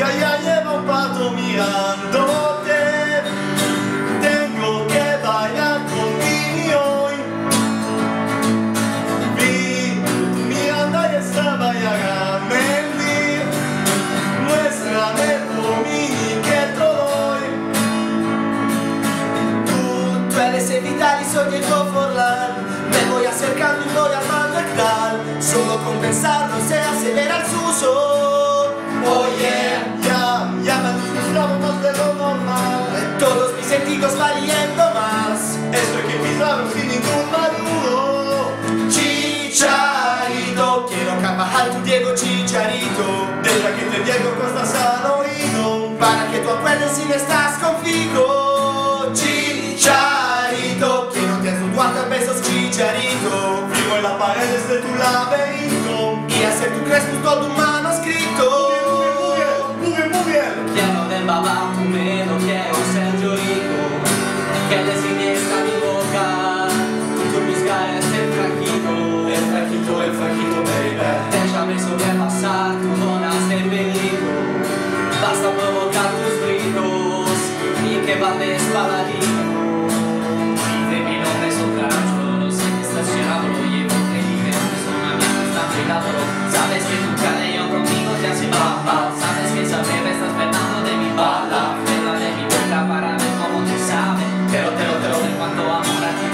que allá lleva un pato mirándote. Tengo que bailar contigo hoy. Vi mirando y estaba y hágame el Muéstrame por mí que te doy. Tú, tú eres evitar y soy el conforlar Me voy acercando y voy armando el tal Solo con pensarlo se acelera el suso. Tu Diego Chicharito Deja que te Diego costas al oído Para que tú acuerdes si no estás conmigo Chicharito, quiero te a besos Chicharito Vivo en las paredes de tu laberinto Y hacer tu crees todo tu manuscrito. Muy bien, muy bien, muy bien. Quiero babá tu meno, quiero ser yo hijo. Que le mi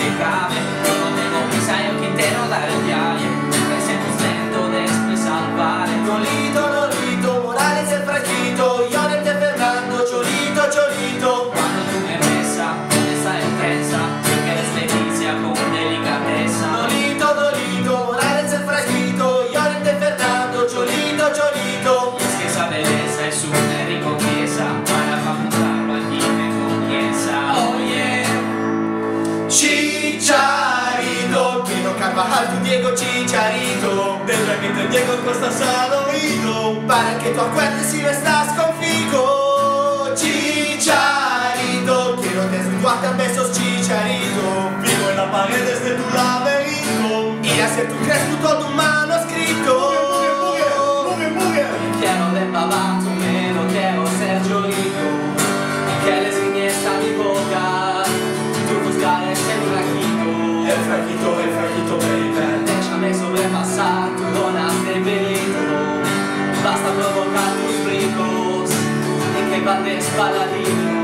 ficar. Carvajal, tu Diego Chicharito. Deja que te Diego costas al oído Para que tú acuerdes si no estás conmigo. Chicharito, quiero desnudarte a besos Chicharito. Vivo en las paredes de tu laberinto. Y hacer tu crees todo un El fragito, el fragito, baby. Déjame sobrepasar tu donas de peligro Basta provocar tus brincos. Y que vales paladino